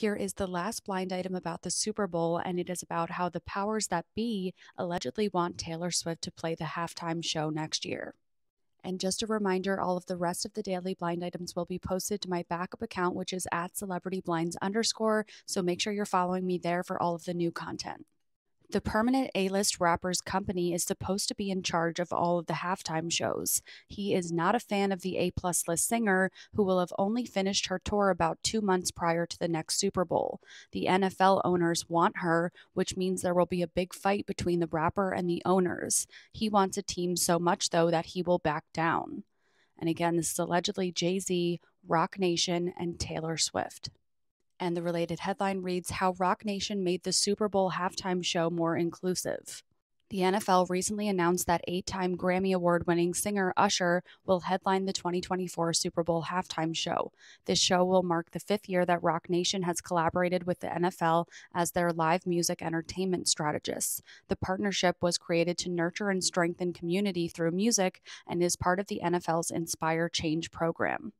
Here is the last blind item about the Super Bowl, and it is about how the powers that be allegedly want Taylor Swift to play the halftime show next year. And just a reminder, all of the rest of the daily blind items will be posted to my backup account, which is at celebrityblinds underscore. So make sure you're following me there for all of the new content. The permanent A list rapper's company is supposed to be in charge of all of the halftime shows. He is not a fan of the A plus list singer, who will have only finished her tour about two months prior to the next Super Bowl. The NFL owners want her, which means there will be a big fight between the rapper and the owners. He wants a team so much, though, that he will back down. And again, this is allegedly Jay Z, Roc Nation, and Taylor Swift. And the related headline reads How Roc Nation Made the Super Bowl Halftime Show More Inclusive. The NFL recently announced that eight time Grammy Award winning singer Usher will headline the 2024 Super Bowl halftime show. This show will mark the fifth year that Roc Nation has collaborated with the NFL as their live music entertainment strategists. The partnership was created to nurture and strengthen community through music and is part of the NFL's Inspire Change program.